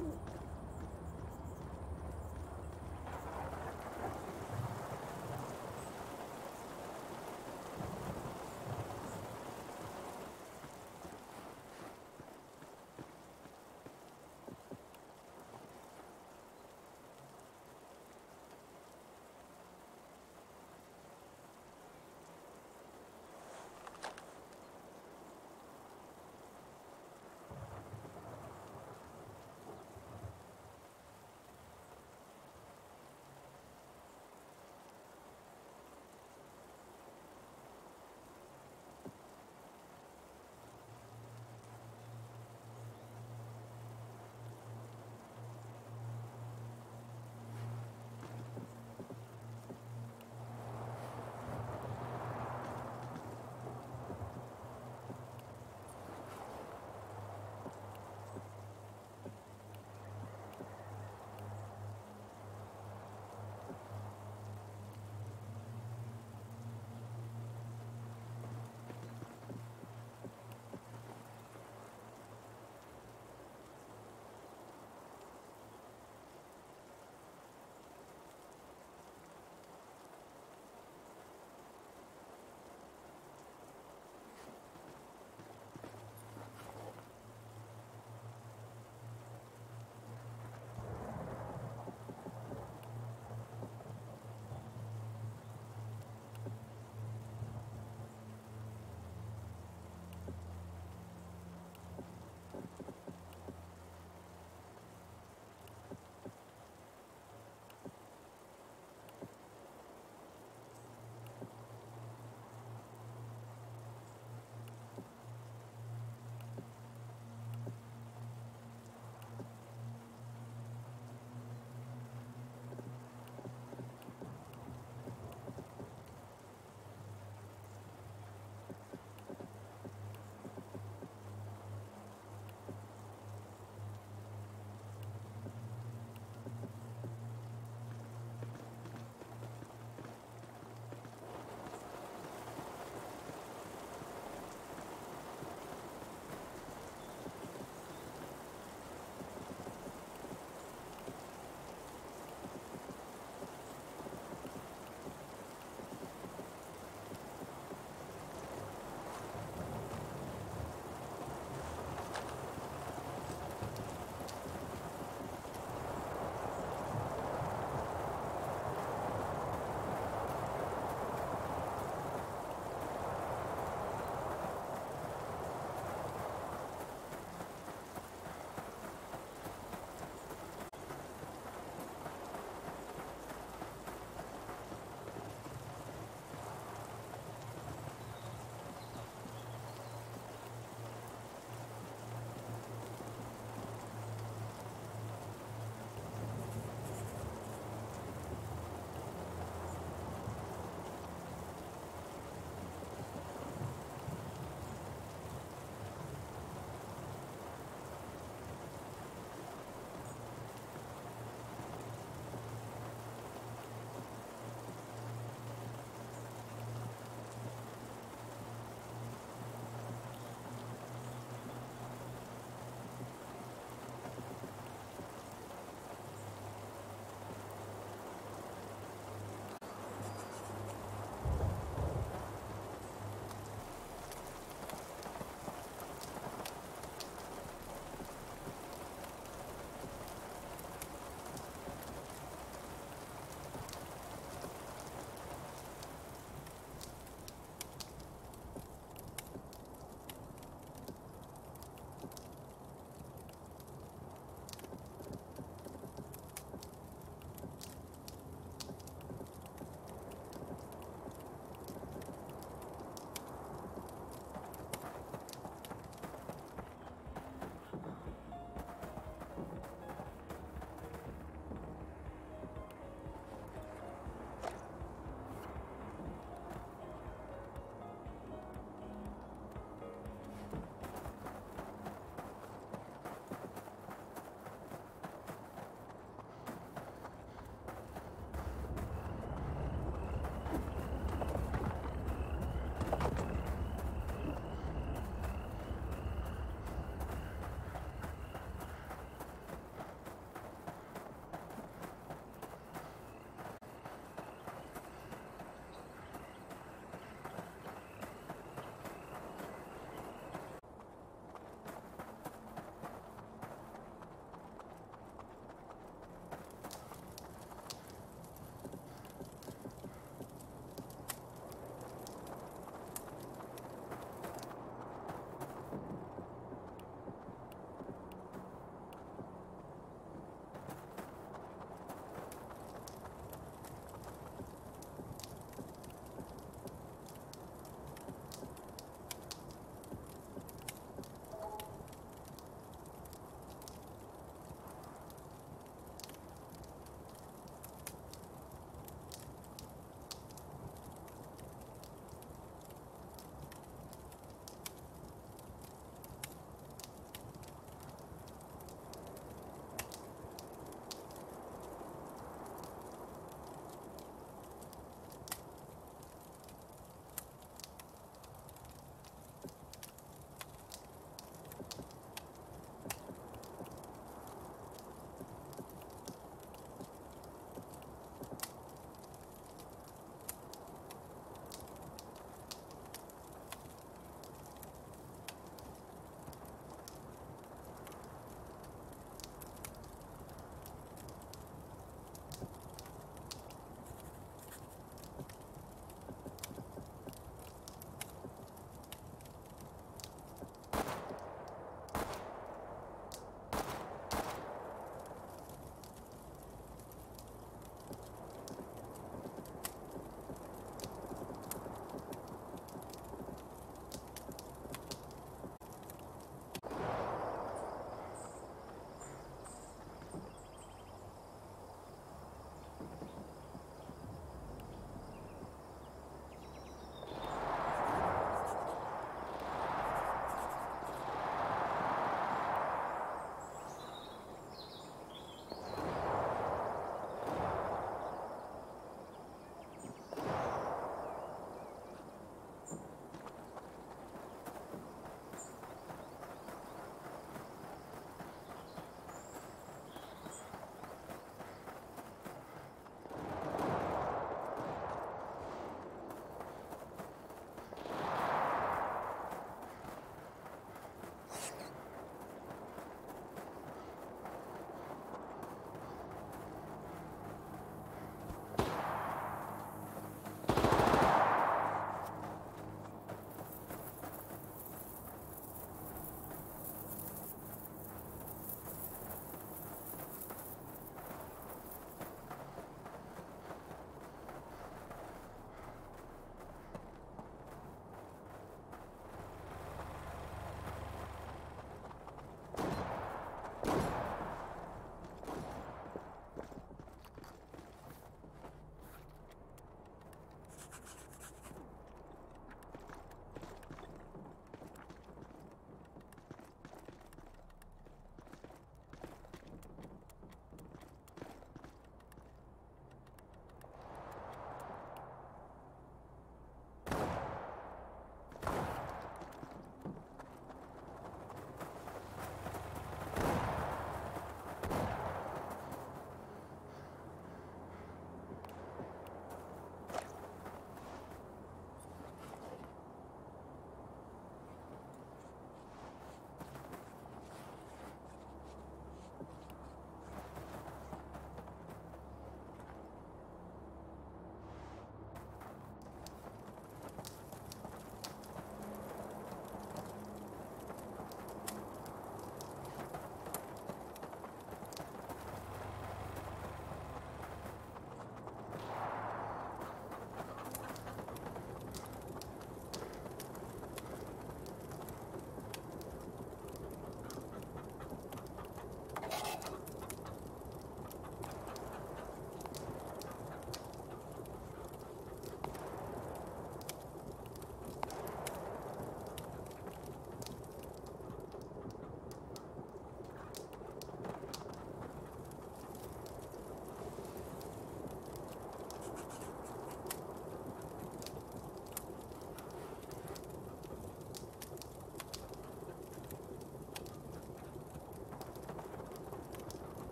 Ooh.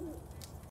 Ooh.